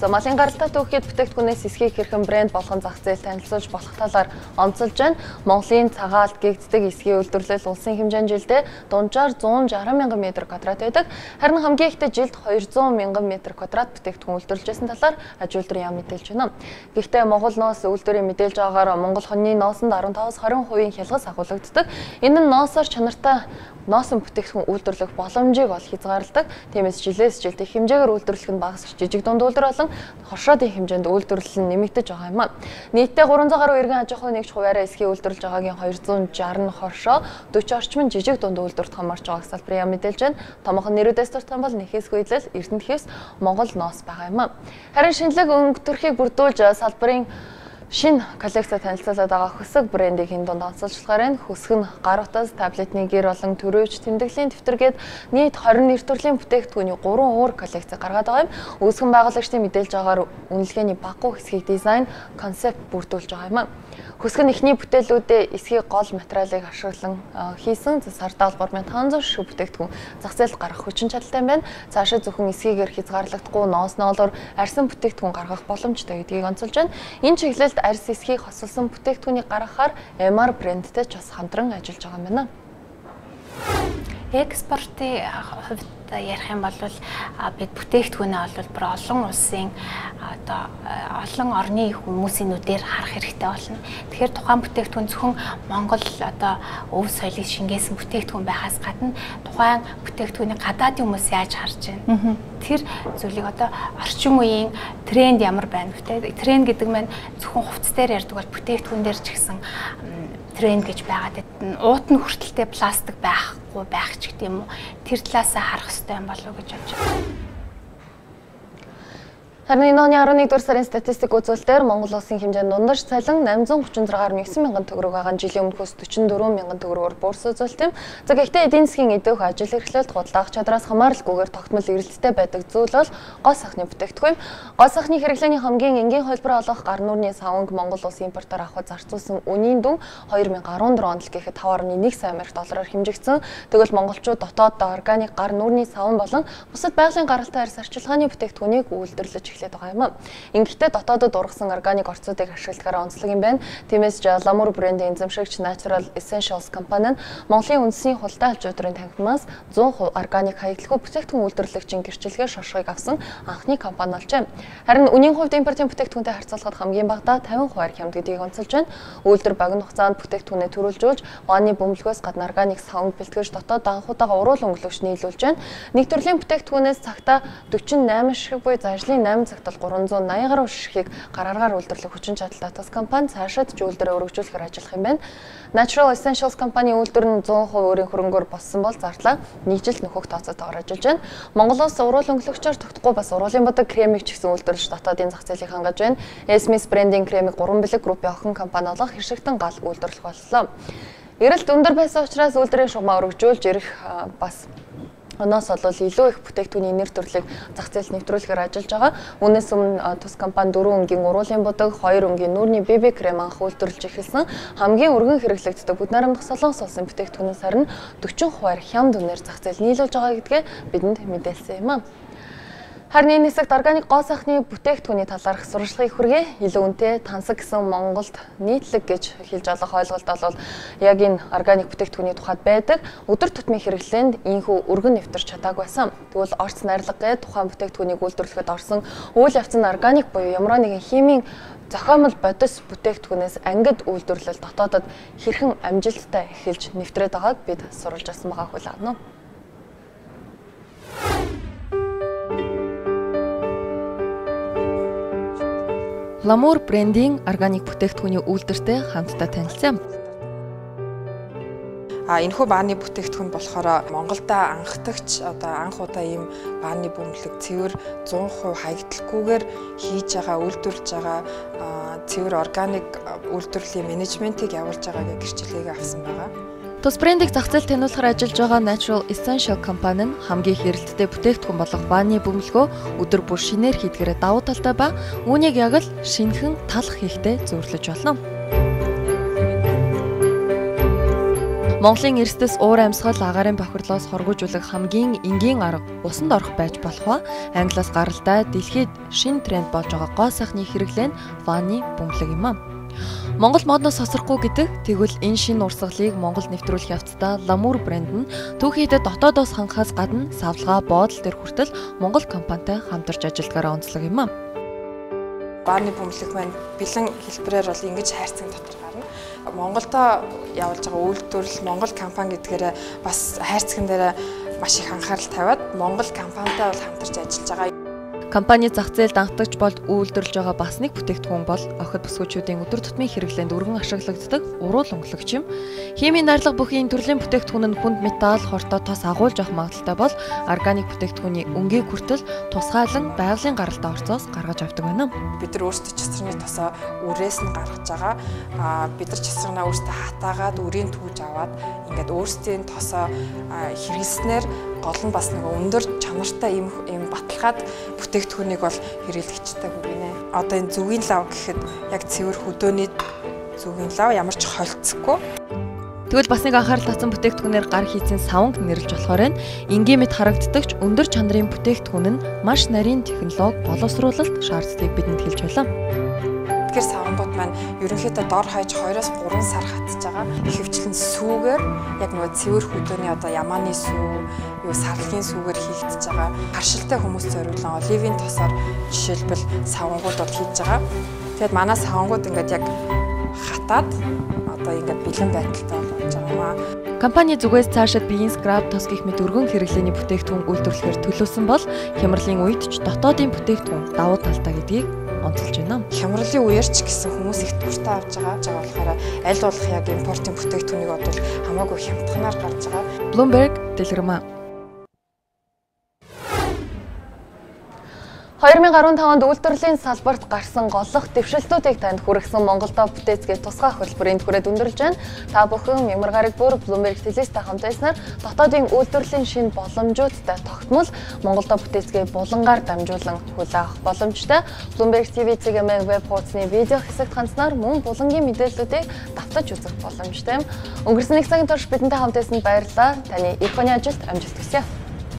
За малын гаралтай түүхэд бүтээгдэхүүнээс эсхийг хэрхэн брэнд болгон зах зээл танилцуулж болох талаар онцолж байна. Монголын цагаалт гэгддэг эсхийн үйлдвэрлэл улсын хэмжээнд жилдээ дунджаар 160 мянган метр квадрат байдаг. Харин хамгийн ихдээ жилд 200 мянган метр квадрат бүтээгдэхүүн үйлдвэрлэжсэн талаар аж үйлдвэрийн яам мэдээлж байна. Гэхдээ Монгол ноос үйлдвэрийн мэдээлж байгаагаар Монгол хоньны ноосонд 15-20% хялгас агуулгаддаг. Энэ нь ноосоор чанартай носон бүтээгдэхүүн үйлдвэрлэх боломжийг ол хязгаарладаг. Тиймээс жилээс жилд их хэмжээгээр үйлдвэрлэх нь багасч жижиг дунд үйлдвэр болон хоршоодын хэмжээнд үйлдвэрлэл нь нэмэгдэж байгаа юм а. Нийтдээ 300 гаруй иргэн аж ахуйн нэгж хуваараа эсхий үйлдвэрлэж байгаагийн 260 нь хоршоо 40 орчим нь жижиг дунд үйлдвэрт хамаарч байгаа салбарын яам мэдээлж байна. Томхон нэрүүдээс дуртан бол нэхээсгүй хэлэл Эрдэнэ хэвс Монгол ноос байгаа юм а. Харин шинэлэг өнгө төрхийг бүрдүүлж салбарын Шинэ коллекцаа танилцуулаад байгаа хөсөг брендийг хэн дунд онцолжлохоор энэ хөсөг нь гар утас, таблетны гэр болон төрөөч, тэмдэглэлийн дэвтэргээд нийт 20 нэр төрлийн бүтээгдэхүүний 3 уур коллекц гаргаад байгаа юм. Үүсгэн байгуулагчдын мэдээлж байгаагаар үнэлгээний багуу хэсгийг дизайн, концепт бүрдүүлж байгаа юм аа. Хөсгөн эхний бүтээлүүдээ эсгийн гол материалыг ашиглан хийсэн сардаал 3500 шиг бүтээгдэхүүн зах зээлд гаргах хүчин чадалтай байна. Цаашаа зөвхөн эсгийгээр хязгаарлагдахгүй ноос ноолоор арьсан бүтээгдэхүүн гаргах боломжтой гэдгийг онцолж байна. Энэ чиглэлд арьс эсхийг хосолсон бүтээгдэхүүнийг гаргахаар MR брэндтэй ч бас хамтран ажиллаж байгаа юм байна. Экспортын хувьд ярих юм бол бид бүтээгдэхүүнээ бол бүр олон улсын одоо олон орны хүмүүсийн нүдээр харах хэрэгтэй болно. Тэгэхээр тухайн бүтээгдэхүүн зөвхөн Монгол одоо өв соёлыг шингээсэн бүтээгдэхүүн байхаас гадна тухайн бүтээгдэхүүнийг гадаадын хүмүүс яаж харж байна. Тэр зүйлийг одоо орчин үеийн тренд ямар байна вэ? Тренд гэдэг нь зөвхөн хувцас дээр ярьдаг бол бүтээгдэхүүн дээр ч гэсэн тренд гэж байгаад байна. Уут нь хүртэлтэй пластик байхгүй байх ч гэдэг юм уу. Тэр талаасаа харах хэрэгтэй юм болов уу гэж бодож байна. Харин энэ оны 11 дугаар сарын статистик үзүүлэлтээр Монгол улсын хэмжээнд дундарч цалин 836.9 мянган төгрөг байгаа жилийн өмнөхөөс 44 мянган төгрөгөөр буурс үзүүлэлт юм. За гэхдээ эдийн засгийн засгийн ажил эрхлэлт худлаах чадраас хамааралгүйгээр тогтмол эрэлттэй байдаг зүйл бол гол сахны бүтээгдэхүүн. Гол сахны хэрэглээний хамгийн энгийн хөлбөр олох гар нүрний саванг Монгол улсын импортоор авахд зарцуулсан үнийн дүн 2014 онд л гэхэд 5.1 сая америк доллараар хэмжигдсэн. Тэгвэл монголчууд дотоод органик гар нүрний саван болон бусад байгалийн гаралтай арьс арчилгааны бүтээгдэхүүнийг үйлдвэрлэж эхлээд байгаа юм а. Ингэхдээ дотоодод ургасан органик орцуудыг ашигладагаараа онцлог юм байна. Тиймээс Lamur брендийн эзэмшигч Natural Essentials компани нь Монголын үндэсний худалдаа алжуудрын танхимаас 100% органик хаягдлгүй бүтээгдэхүүн үйлдвэрлэгчийн гэрчлэгээ шошгыг авсан анхны компани болжээ. Харин үнийн хувьд импортын бүтээгдэхүүнтэй харьцуулахад хамгийн багадаа 50% хямд гэдгийг онцолж байна. Үйлдвэр богино хугацаанд бүтээгдэхүүнээ төрүүлжүүлж, ваны бөмбөлгөөс гадна органик савнд бэлтгэж дотоод анхудаага уруул өнгөлөгч нийлүүлж байна. Нэг төрлийн бүтээгдэхүүнээс цагта 48 шиг буй зажлын 8 цагт бол 380 гаруй ширхгийг гарааргаар үйлдвэрлэх хүчин чадалтай тус компани цаашаад ч үйлдвэрээ өргөжүүлэхээр ажиллах юм байна. Natural Essentials компани үйлдвэр нь 100% өөрийн хөрөнгөөр болсон бол зардлаа нэг жил нөхөх тооцоотойгоор ажиллаж байна. Монголоос уруул өнгөлөгчөөр тогтохгүй бас уруулын бодог кремийг ч гэсэн үйлдвэрлэж дотоодын зах зээлийг хангаж байна. Esmis брендинг кремийг 3 бэлэг группийн охин компани болох Хэршигтэн гал үйлдвэрлэх боллоо. Эрэлт өндөр байсан учраас үйлдвэрийн шугамаа өргөжүүлж ирэх бас Оноос бол илүү их бүтээгдэхүүний нэр төрлийг зах зээлд нэвтрүүлэхээр ажиллаж байгаа. Үүнээс өмнө тус компани 4 өнгийн уруулын бодог, 2 өнгийн нүүрний BB крем анх үйлдвэрлэж эхэлсэн. Хамгийн өргөн хэрэглэгддэг бүд нарамдах солонгос улсын бүтээгдэхүүнээс харин 40% хямд үнээр зах зээл нийлүүлж байгаа гэдгээ бидэнд мэдээлсэн юм аа. Харин энэ хэсэгт органик гоо сайхны бүтээгдэхүүний талаарх сурвалжлагыг хүргэе. Илүү үнэтэй тансаг гэсэн Монголд нийтлэг гэж хэлж олох ойлголт бол яг энэ органик бүтээгдэхүүний тухайд байдаг. Өдөр тутмын хэрэглээнд ийхүү өргөн нэвтэрч чадаагүй байсан. Тэгвэл орц найрлага гэ тухайн бүтээгдэхүүнийг үйлдвэрлэхэд орсон үйл явц нь органик буюу ямар нэгэн химийн зохиомл бодис бүтээгдэхүүнээс ангид үйлдвэрлэл дотоодод хэрхэн амжилттай эхэлж нэвтрээд байгааг бид сурвалж авсан байгаа хүлээнэ. Ламур брендийн органик бүтээгдэхүүний үйлдвэртэй хамтдаа танилцсан. А энэхүү бааны бүтээгдэхүүн болохоор Монголда анхдагч одоо анх удаа ийм бааны бөмбөлөг цэвэр 100% хаягдлахгүйгээр хийж байгаа үйлдвэрлэж байгаа цэвэр органик үйлдвэрлэлийн менежментийг явуулж байгаагийн гэрчлэгийг авсан байгаа. Тус брендийг зах зээлд таниулахар ажиллаж байгаа Natural Essential компани нь хамгийн хэрэлттэй бүтээгдэхүүн болох ванны бөмбөлгөө өдөр бүр шинээр хийдгээрээ давуу талтай ба үүнийг яг л шинхэн талах хийхдээ зөөрлөж болно. Монголын эрсдэс уур амьсгал агаарын бохирлоос хоргожуулах хамгийн энгийн арга усанд орох байж болох ба Англиас гаралтай дэлхийд шин тренд болж байгаа гоо сайхны хэрэглээ нь ванны бөмбөлөг юм аа. Монгол модноос сосрохгүй гэдэг тэгвэл энэ шин урсгалыг Монголд нэвтрүүлэх явцдаа Ламур брэнд нь түүхийдээ дотоодоос хангахаас гадна савлгаа боодол төр хүртэл Монгол компанитай хамтарч ажилладгаараа онцлог юм аа. Бааны бөмбөлөг маань бэлэн хэлбэрээр бол ингэж хайрцаг дотор гарна. Монголдо явуулж байгаа үйлдвэрлэл Монгол компани гэдгээр бас хайрцаган дээр маш их анхаарал тавиад Монгол компанитай бол хамтарч ажиллаж байгаа. Компани зах зээлд анхдагч болд үйлдвэрлэж байгаа бас нэг бүтээгдэхүүн бол охид бүсгүүчүүдийн өдөр тутмын хэрэглээнд өргөн ашиглагддаг уруу өнгөлөгч юм. Химийн найрлага бүхий төрлийн бүтээгдэхүүн нь хүнд металл, хортой тос агуулж авах магадaltaй бол органик бүтээгдэхүүний өнгийг хүртэл тусгаалan байгалийн гаралтай орцоос гаргаж авдаг байна. Бид нар өөрсдөө часраны тосоо үрээс нь гаргаж байгаа. Аа бид нар часранаа өөрсдөө хатаагаад үрийн түүж аваад ингээд өөрсдийн тосоо хэрэглэснээр гол нь бас нэг өндөр чанартай юм юм баталгаад бүтээгдэхүүнийг бол хэрэглэгчтэй хүргэнэ. Одоо энэ зүгийн лав гэхэд яг цэвэр хөдөөний зүгийн лав ямар ч холцохгүй Тэгвэл бас нэг анхаарал татсан бүтээгдэхүүнээр гар хийцэн савнг нэрлж болохоор нь энгийн мэд харагддагч өндөр чанарын бүтээгдэхүүн нь маш нарийн технологи боловсруулалт шаардлагыг бидэнд хэлж байлаа. Тэгэхээр савангууд маань ерөнхийдөө дор хаяж 2-оос 3 сар хатж байгаа. Ихэвчлэн сүүгээр яг нөгөө цэвэр хөдөөний одоо ямааны сүү, юу сарлагын сүүгээр хийгдэж байгаа. Харшилтай хүмүүс зориулсан оливын тосоор жишээлбэл савангуудууд хийж байгаа. Тэгэхэд манай савангууд ингээд яг хатаад одоо ингээд бэлэн байдалтай болж байгаа юм аа. Компани зүгээс цаашид биеийн скраб тос гих мэт өргөн хэрэглээний бүтээгдэхүүн үйлдвэрлэхээр төлөвлөсөн бол хямралын үед ч дотоодын бүтээгдэхүүн давуу талтай гэдгийг онцолж байна. Хямралын үеэр ч гэсэн хүмүүс их туртаа авч байгаа. Жага болохоор аль болох яг импортын бүтээгдэхүүнийг бодвол хамаагүй хямдханаар гарч байгаа. Bloomberg дэлгэрмээ 2015 онд үйлдвэрлэлийн салбарт гарсан голлох дэвшилтүүдийг танд хүргэсэн Монголдо бүтээцгээ тусгай хөлбөрийн түрээд өндөрлж байна. Та бүхэн Мямар гараг бүр Bloomberg телевизтэй хамт байснаар дотоодын үйлдвэрлэлийн шин боломжуудтай тогтмол Монголдо бүтээцгээ булангаар дамжуулан хөл авах боломжтой. Bloomberg TV цэгийн веб хуудасны видео хэсэгт ганцнаар мөн булангийн мэдээллүүдийг давтаж үзэх боломжтой. Өнгөрсөн нэг цагийн турш бидэнтэй хамт байсан баярлалаа. Таны их хоны ажилд амжилт хүсье.